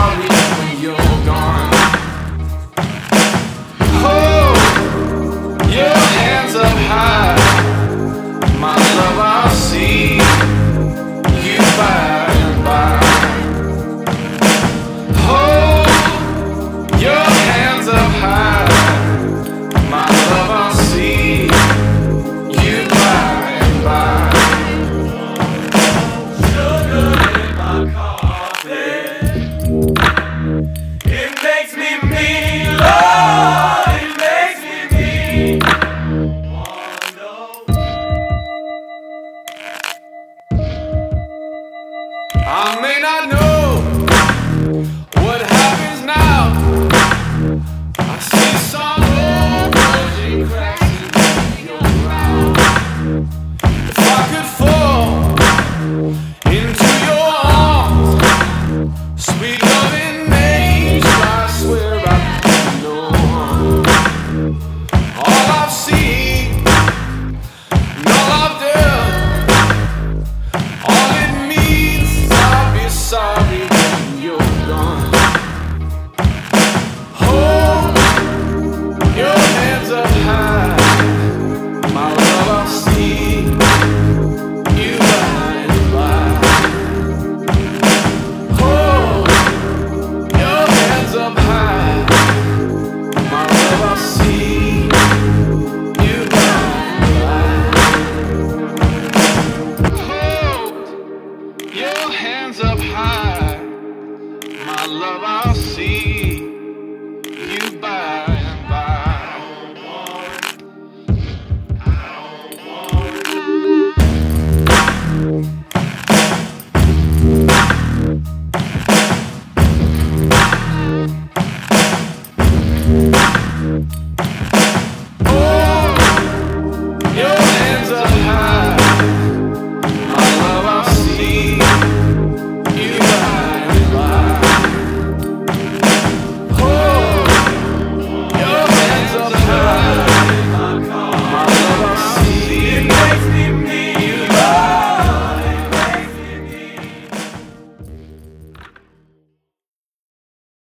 all we I may not know. love I'll see.